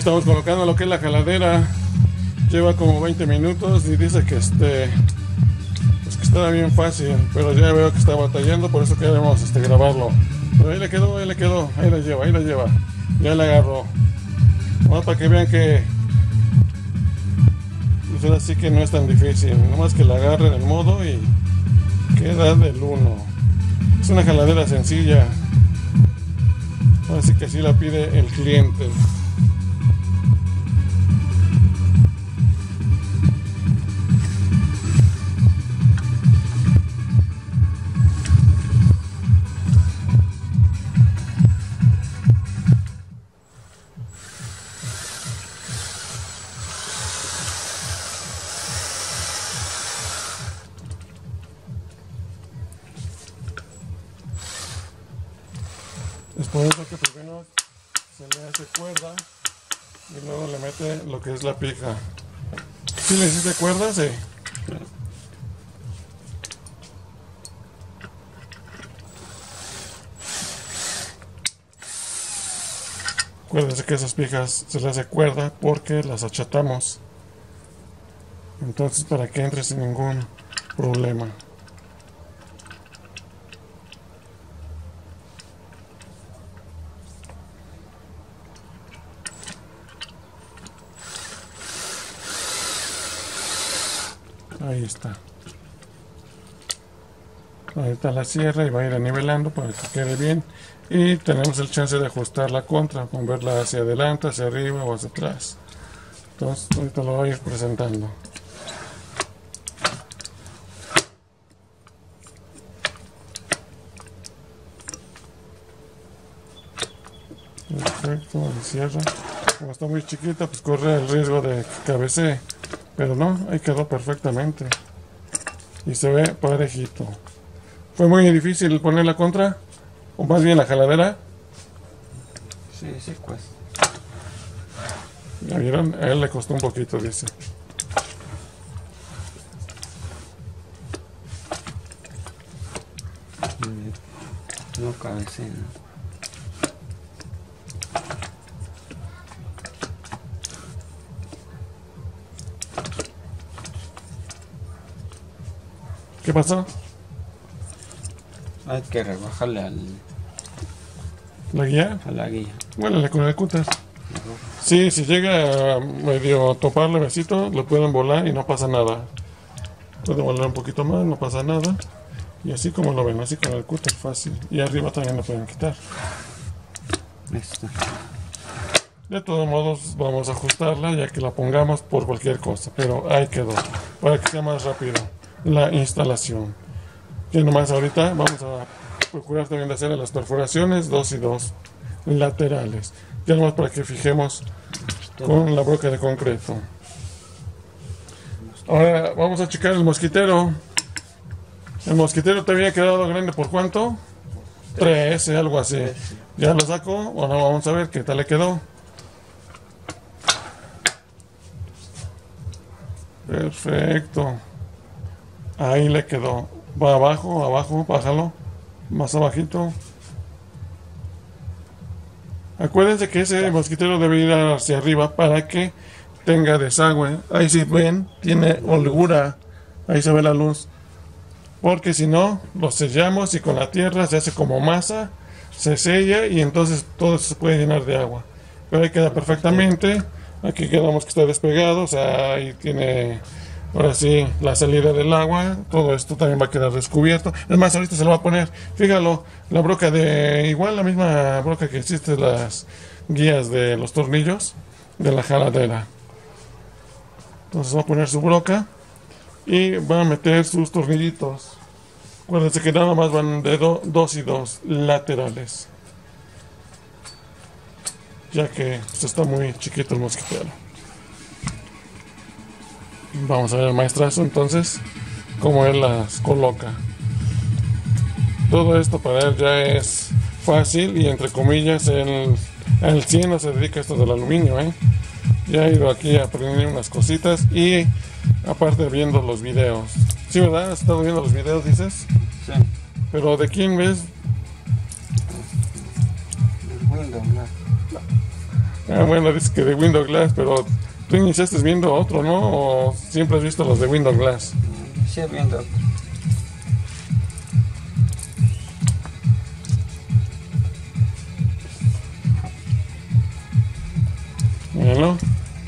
estamos colocando lo que es la jaladera. Lleva como 20 minutos y dice que este pues que está bien fácil, pero ya veo que está batallando, por eso queremos este grabarlo. Pero ahí le quedó, ahí le quedó, ahí la lleva, ahí la lleva. Ya la agarró. Vamos para que vean que pues ahora sí que no es tan difícil, nomás que la agarre en el modo y queda del 1. Es una jaladera sencilla. Así que así la pide el cliente. Que es la pija. ¿Sí le hiciste cuerda? Sí. Acuérdense que esas pijas se le hace cuerda porque las achatamos. Entonces para que entre sin ningún problema. Ahí está. Ahorita la cierra y va a ir nivelando para que quede bien. Y tenemos el chance de ajustar la contra, moverla hacia adelante, hacia arriba o hacia atrás. Entonces, ahorita lo voy a ir presentando. Perfecto, ahí cierra. Como está muy chiquita, pues corre el riesgo de que cabecee. Pero no, ahí quedó perfectamente. Y se ve parejito. ¿Fue muy difícil poner la contra? ¿O más bien la jaladera? Sí, sí, pues. ¿Ya vieron? A él le costó un poquito, dice. No cabecea. ¿no? ¿Qué pasó? Hay que rebajarle al, ¿La guía? a la guía. Huélele con el cúter. Sí, si llega a medio topar levecito, lo pueden volar y no pasa nada. Pueden volar un poquito más, no pasa nada. Y así como lo ven, así con el cúter fácil. Y arriba también lo pueden quitar. Listo. De todos modos, vamos a ajustarla ya que la pongamos por cualquier cosa. Pero ahí quedó. Para que sea más rápido la instalación. Y nomás ahorita vamos a procurar también de hacer las perforaciones 2 y 2 laterales. Ya nomás para que fijemos con la broca de concreto. Ahora vamos a checar el mosquitero. El mosquitero te había quedado grande por cuánto? 13, algo así. Ya lo saco. Ahora vamos a ver qué tal le quedó. Perfecto. Ahí le quedó. Va abajo, abajo, bájalo. Más abajito. Acuérdense que ese mosquitero debe ir hacia arriba para que tenga desagüe. Ahí si ven, tiene holgura. Ahí se ve la luz. Porque si no, lo sellamos y con la tierra se hace como masa, se sella y entonces todo se puede llenar de agua. Pero ahí queda perfectamente. Aquí quedamos que está despegado, o sea, ahí tiene ahora sí la salida del agua. Todo esto también va a quedar descubierto. Es más, ahorita se lo va a poner, fíjalo, la broca de, igual la misma broca que existe en las guías de los tornillos de la jaladera. Entonces va a poner su broca y va a meter sus tornillitos. Acuérdense que nada más van de do- dos y dos laterales. Ya que pues, está muy chiquito el mosquitero. Vamos a ver el maestrazo entonces, cómo él las coloca. Todo esto para él ya es fácil y entre comillas, al 100 no se dedica a esto del aluminio, ¿eh? Ya he ido aquí a aprender unas cositas y aparte viendo los videos. Sí, ¿verdad? ¿Has estado viendo los videos, dices? Sí. Pero ¿de quién ves? El buen doblar. Ah, bueno, dice que de Windows Glass, pero tú iniciaste viendo otro, ¿no? ¿O siempre has visto los de Windows Glass? Sí, viendo. Mírenlo.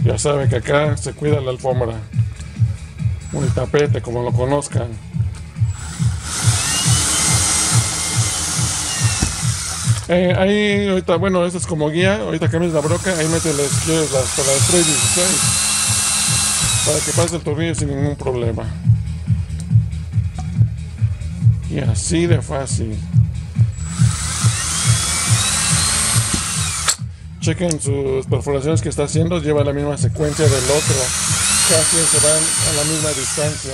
Ya saben que acá se cuida la alfombra. Un tapete, como lo conozcan. Eh, ahí, ahorita, bueno, esto es como guía. Ahorita cambias la broca, ahí metes las, para las 316. Para que pase el tornillo sin ningún problema. Y así de fácil. Chequen sus perforaciones que está haciendo, lleva la misma secuencia del otro. Casi se van a la misma distancia.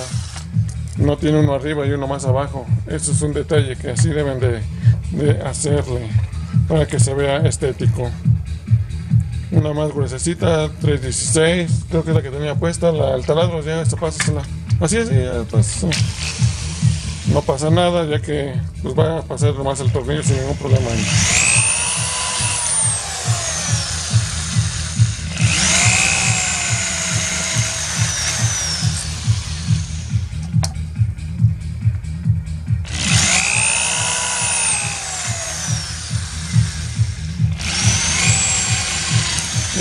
No tiene uno arriba y uno más abajo. Eso es un detalle que así deben de, de hacerle para que se vea estético. Una más gruesecita, 316, creo que es la que tenía puesta, la, el taladro, ya esta pásasela. Así es, ya pásasela. No pasa nada, ya que pues va a pasar nomás el tornillo sin ningún problema.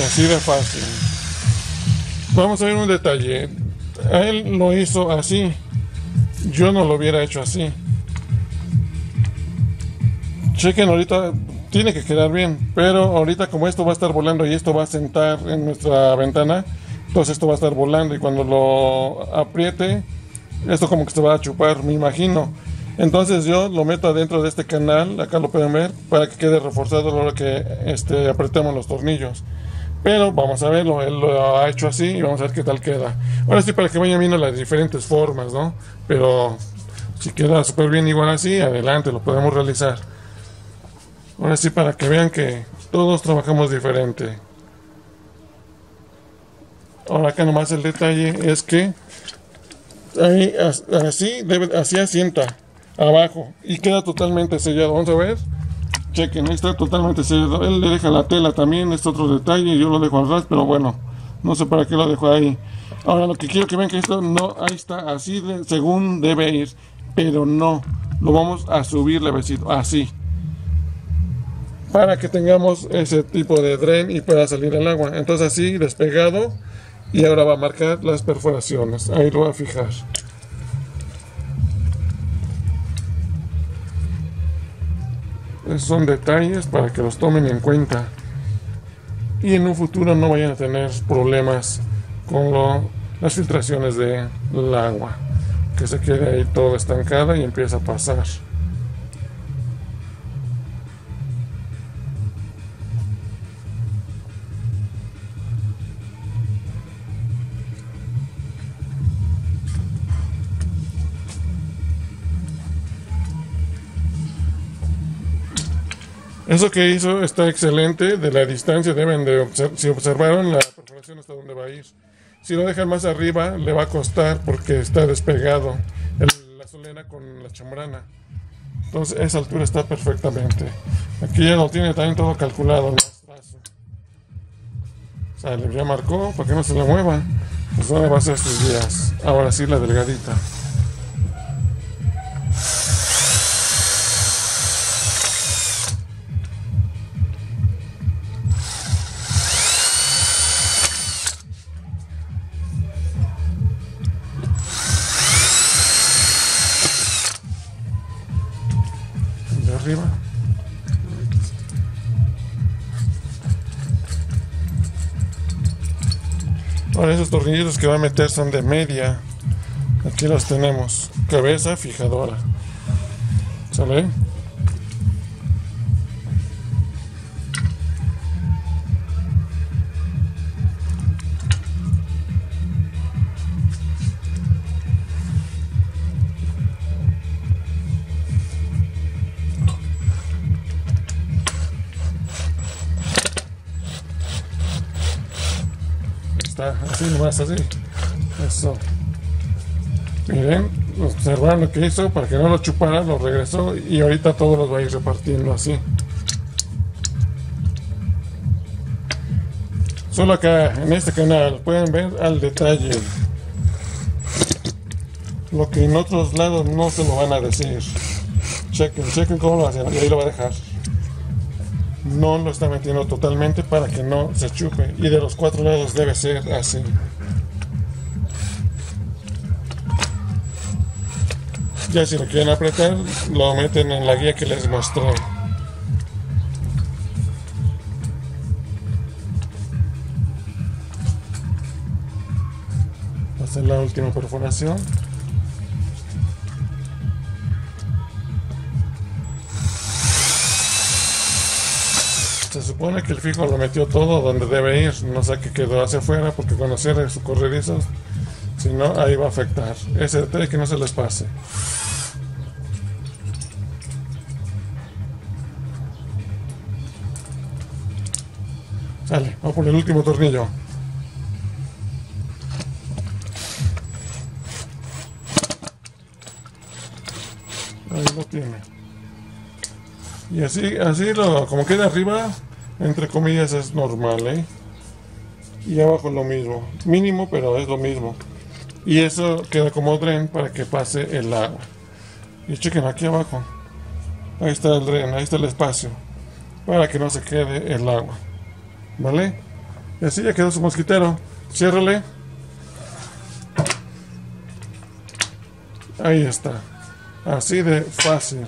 Así de fácil. Vamos a ver un detalle. Él lo hizo así. Yo no lo hubiera hecho así. Chequen ahorita, tiene que quedar bien, pero ahorita como esto va a estar volando y esto va a sentar en nuestra ventana, entonces esto va a estar volando y cuando lo apriete, esto como que se va a chupar, me imagino. Entonces yo lo meto adentro de este canal, acá lo pueden ver, para que quede reforzado a la hora que este, apretemos los tornillos. Pero vamos a verlo, él lo ha hecho así y vamos a ver qué tal queda. Ahora sí, para que vayan viendo las diferentes formas, ¿no? Pero si queda súper bien igual así, adelante, lo podemos realizar. Ahora sí, para que vean que todos trabajamos diferente. Ahora acá nomás el detalle es que ahí as- así, así asienta abajo y queda totalmente sellado. Vamos a ver. Chequen, está totalmente sellado. Él le deja la tela también, es otro detalle. Yo lo dejo al ras, pero bueno, no sé para qué lo dejo ahí. Ahora lo que quiero que vean que esto no, ahí está, así según debe ir, pero no. Lo vamos a subir levecito, así. Para que tengamos ese tipo de dren y pueda salir el agua. Entonces así, despegado. Y ahora va a marcar las perforaciones. Ahí lo va a fijar. Son detalles para que los tomen en cuenta. Y en un futuro no vayan a tener problemas con las filtraciones del agua. Que se quede ahí todo estancada y empieza a pasar. Eso que hizo está excelente. De la distancia deben de observar. Si observaron la perforación hasta dónde va a ir. Si lo dejan más arriba, le va a costar porque está despegado el- la solera con la chambrana. Entonces, esa altura está perfectamente. Aquí ya lo tiene también todo calculado. Sale, ya marcó para que no se le mueva. Pues dónde va a ser sus días. Ahora sí, la delgadita. Ahora esos tornillitos que va a meter son de media. Aquí los tenemos. Cabeza fijadora. ¿Sale? Así nomás, así. Eso. Miren, observaron lo que hizo para que no lo chupara, lo regresó y ahorita todos los va a ir repartiendo así. Solo acá, en este canal, pueden ver al detalle. Lo que en otros lados no se lo van a decir. Chequen, chequen cómo lo hacen. Y ahí lo va a dejar. No lo está metiendo totalmente para que no se chupe. Y de los cuatro lados debe ser así. Ya si lo quieren apretar, lo meten en la guía que les mostré. Hacer la última perforación. Supone que el fijo lo metió todo donde debe ir, no sé qué quedó hacia afuera porque cuando cierre su corredizo, si no, ahí va a afectar. Ese detalle que no se les pase. Sale, vamos por el último tornillo. Ahí lo tiene. Y así, así lo, como queda arriba, entre comillas es normal, ¿eh? Y abajo lo mismo. Mínimo, pero es lo mismo. Y eso queda como dren para que pase el agua. Y chequen aquí abajo. Ahí está el dren, ahí está el espacio. Para que no se quede el agua. ¿Vale? Y así ya quedó su mosquitero. Ciérrale. Ahí está. Así de fácil.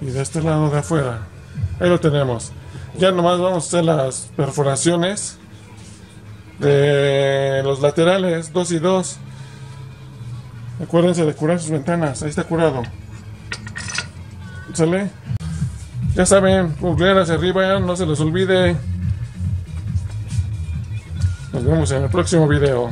Y de este lado de afuera. Ahí lo tenemos. Ya nomás vamos a hacer las perforaciones de los laterales, dos y dos. Acuérdense de curar sus ventanas. Ahí está curado. ¿Sale? Ya saben, pulgar hacia arriba, no se les olvide. Nos vemos en el próximo video.